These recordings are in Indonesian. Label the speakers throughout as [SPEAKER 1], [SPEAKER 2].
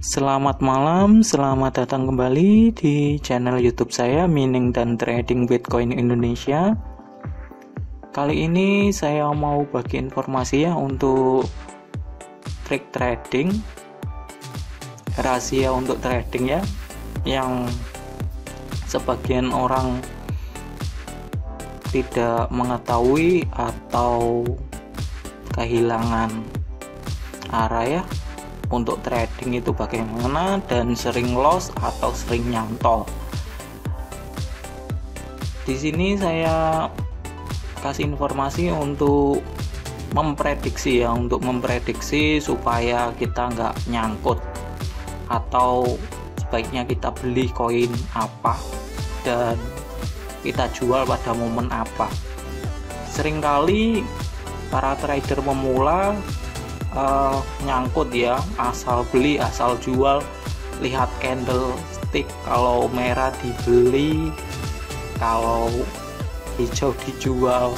[SPEAKER 1] Selamat malam, selamat datang kembali di channel YouTube saya Mining dan Trading Bitcoin Indonesia. Kali ini saya mau bagi informasi ya untuk trik trading, rahasia untuk trading ya, yang sebagian orang tidak mengetahui atau kehilangan arah ya untuk trading itu bagaimana dan sering loss atau sering nyantol. Di sini saya kasih informasi untuk memprediksi ya, untuk memprediksi supaya kita nggak nyangkut atau sebaiknya kita beli koin apa dan kita jual pada momen apa. Seringkali para trader pemula uh, nyangkut ya asal beli asal jual. Lihat candle stick kalau merah dibeli kalau hijau dijual.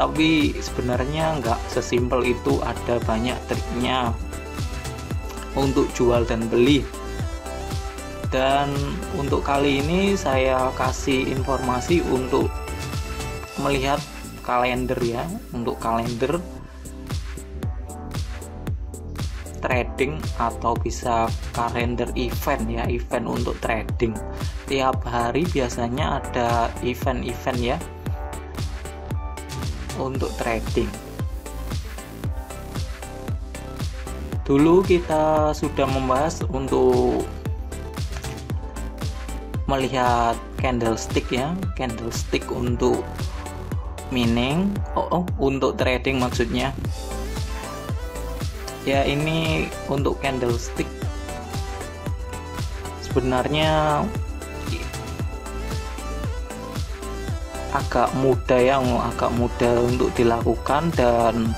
[SPEAKER 1] Tapi sebenarnya nggak sesimpel itu ada banyak triknya untuk jual dan beli. Dan untuk kali ini saya kasih informasi untuk melihat kalender ya untuk kalender trading atau bisa kalender event ya event untuk trading. Tiap hari biasanya ada event-event ya untuk trading. Dulu kita sudah membahas untuk melihat candlestick ya candlestick untuk mining oh, oh untuk trading maksudnya ya ini untuk candlestick. Sebenarnya agak mudah ya agak mudah untuk dilakukan dan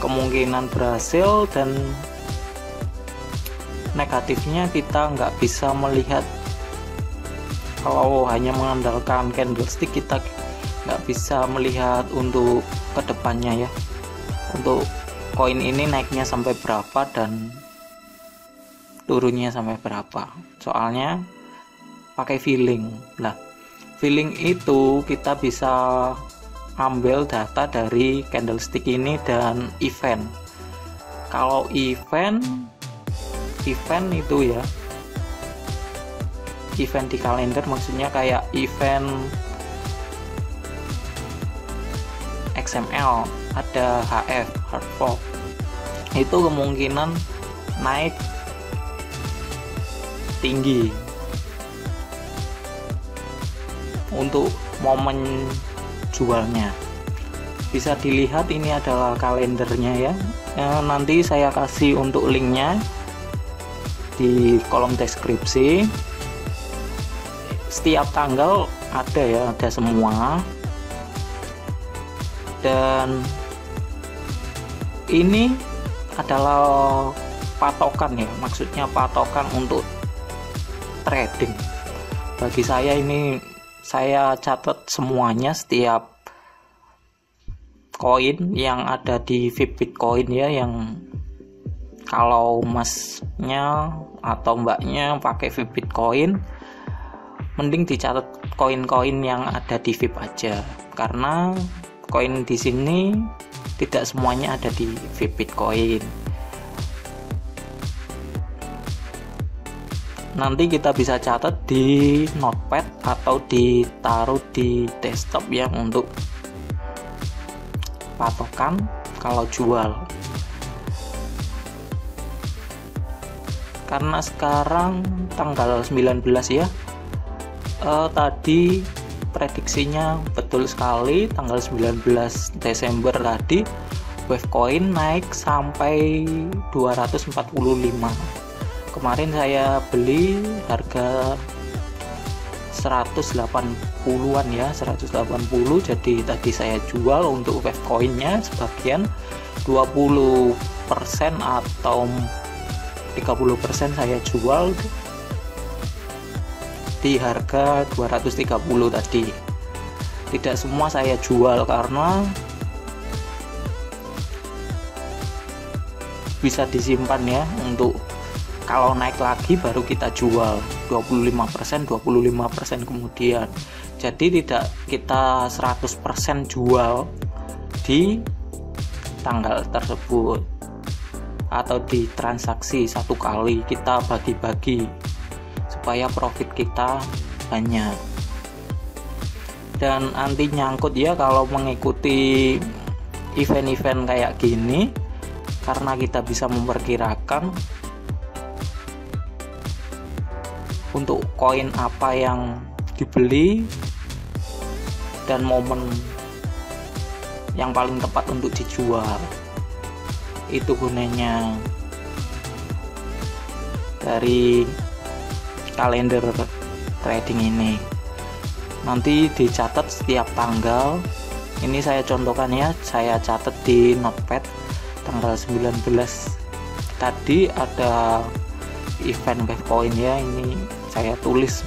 [SPEAKER 1] kemungkinan berhasil dan negatifnya kita nggak bisa melihat. Kalau hanya mengandalkan candlestick kita nggak bisa melihat untuk ke depannya ya untuk koin ini naiknya sampai berapa dan turunnya sampai berapa? Soalnya pakai feeling. Lah feeling itu kita bisa ambil data dari candlestick ini dan event. Kalau event event itu ya event di kalender maksudnya kayak event XML ada HF hard fork itu kemungkinan naik tinggi. Untuk momen jualnya. Bisa dilihat ini adalah kalendernya ya. Eh, nanti saya kasih untuk linknya di kolom deskripsi. Setiap tanggal ada ya ada semua. Dan ini adalah patokan ya maksudnya patokan untuk trading. Bagi saya ini saya catat semuanya setiap koin yang ada di VIP Bitcoin ya yang kalau masnya atau mbaknya pakai VIP Bitcoin mending dicatat koin-koin yang ada di VIP aja. Karena Bitcoin di sini tidak semuanya ada di Bitcoin. Nanti kita bisa catat di notepad atau ditaruh di desktop yang untuk patokan kalau jual. Karena sekarang tanggal 19 ya. Uh, tadi prediksinya betul sekali tanggal 19 Desember tadi Wavecoin naik sampai 245 kemarin saya beli harga 180-an ya 180 jadi tadi saya jual untuk Wavecoinnya sebagian 20% atau 30% saya jual di harga 230 tadi. Tidak semua saya jual karena bisa disimpan ya untuk kalau naik lagi baru kita jual. 25% 25% kemudian. Jadi tidak kita 100% jual di tanggal tersebut atau di transaksi satu kali kita bagi-bagi supaya profit kita banyak. Dan anti nyangkut ya kalau mengikuti event-event kayak gini karena kita bisa memperkirakan untuk koin apa yang dibeli dan momen yang paling tepat untuk dijual. Itu gunanya. Dari kalender trading ini. Nanti dicatat setiap tanggal. Ini saya contohkan ya saya catat di notepad tanggal 19 tadi ada event wave coin ya ini saya tulis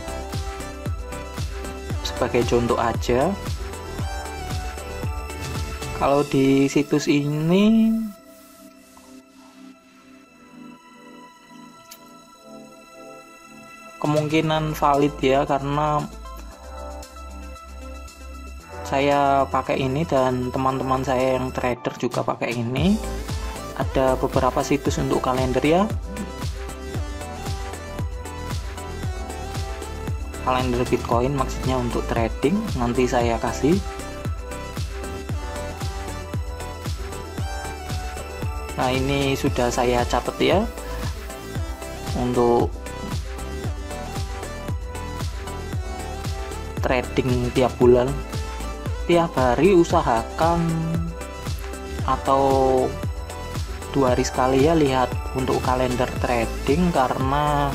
[SPEAKER 1] sebagai contoh aja. Kalau di situs ini kemungkinan valid ya karena saya pakai ini dan teman-teman saya yang trader juga pakai ini. Ada beberapa situs untuk kalender ya. Kalender Bitcoin maksudnya untuk trading nanti saya kasih. Nah ini sudah saya catat ya. Untuk trading tiap bulan. Tiap hari usahakan atau dua hari sekali ya lihat untuk kalender trading karena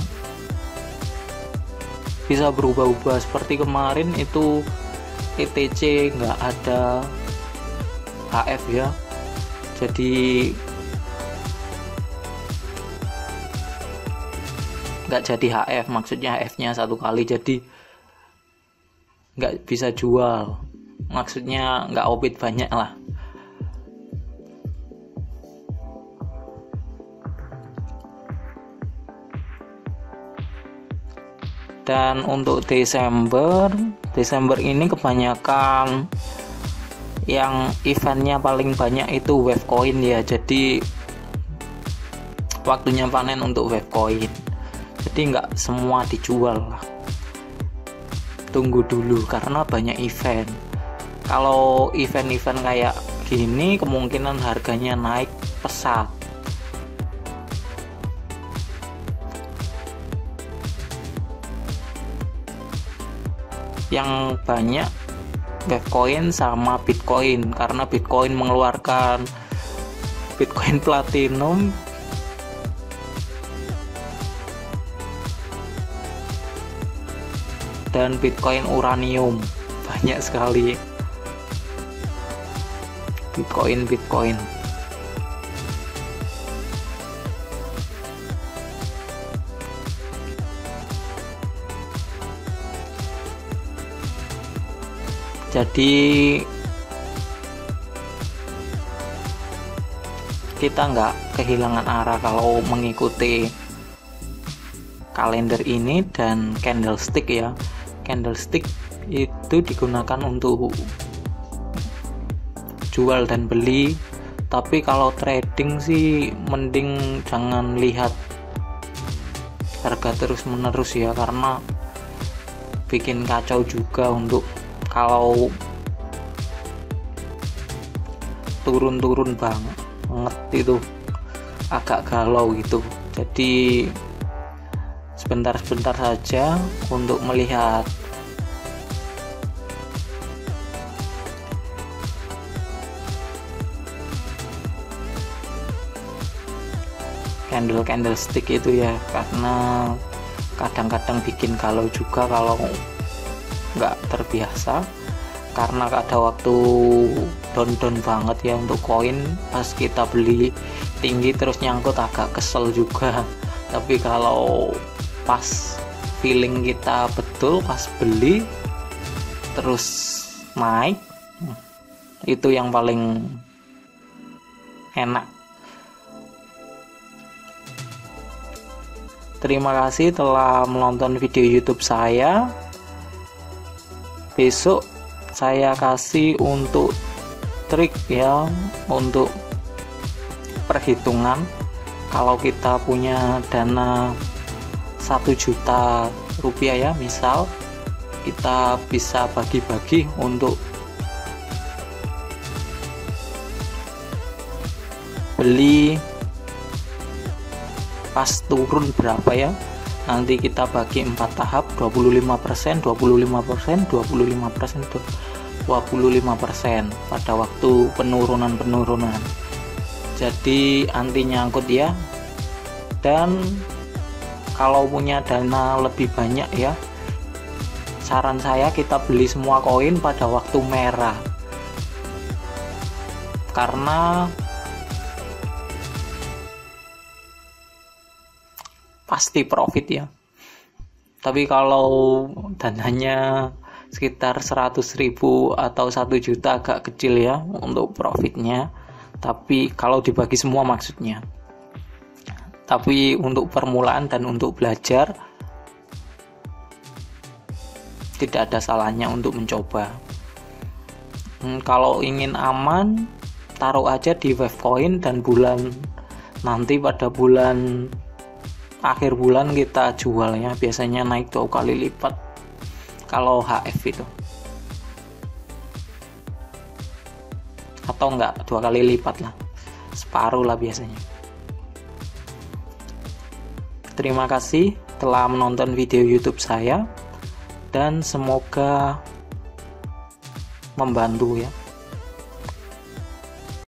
[SPEAKER 1] bisa berubah-ubah. Seperti kemarin itu ETC nggak ada HF ya. Jadi nggak jadi HF maksudnya HF nya satu kali. Jadi nggak bisa jual. Maksudnya nggak obit banyak lah. Dan untuk Desember Desember ini kebanyakan yang eventnya paling banyak itu wave coin ya. Jadi waktunya panen untuk wave coin. Jadi nggak semua dijual lah tunggu dulu karena banyak event. Kalau event-event kayak gini kemungkinan harganya naik pesat. Yang banyak Bitcoin sama Bitcoin karena Bitcoin mengeluarkan Bitcoin Platinum dan Bitcoin Uranium. Banyak sekali. Bitcoin Bitcoin. Jadi kita nggak kehilangan arah kalau mengikuti kalender ini dan candlestick ya candlestick itu digunakan untuk jual dan beli. Tapi kalau trading sih mending jangan lihat harga terus menerus ya karena bikin kacau juga untuk kalau turun-turun banget itu agak galau gitu. Jadi sebentar-sebentar saja untuk melihat. Candle candlestick itu ya karena kadang-kadang bikin galau juga kalau nggak terbiasa. Karena ada waktu down-down banget ya untuk koin pas kita beli tinggi terus nyangkut agak kesel juga. Tapi kalau pas feeling kita betul pas beli terus naik itu yang paling enak. Terima kasih telah menonton video YouTube saya. Besok saya kasih untuk trik ya untuk perhitungan. Kalau kita punya dana satu juta rupiah ya misal kita bisa bagi-bagi untuk beli pas turun berapa ya. Nanti kita bagi empat tahap 25% 25% 25% 25% pada waktu penurunan-penurunan. Jadi anti nyangkut ya. Dan kalau punya dana lebih banyak ya saran saya kita beli semua koin pada waktu merah. Karena pasti profit ya. Tapi kalau dananya sekitar 100 ribu atau 1 juta agak kecil ya untuk profitnya. Tapi kalau dibagi semua maksudnya tapi untuk permulaan dan untuk belajar tidak ada salahnya untuk mencoba. Hmm, kalau ingin aman taruh aja di Wavecoin dan bulan nanti pada bulan akhir bulan kita jualnya biasanya naik dua kali lipat. Kalau HF itu. Atau enggak dua kali lipat lah. Separuh lah biasanya terima kasih telah menonton video YouTube saya dan semoga membantu ya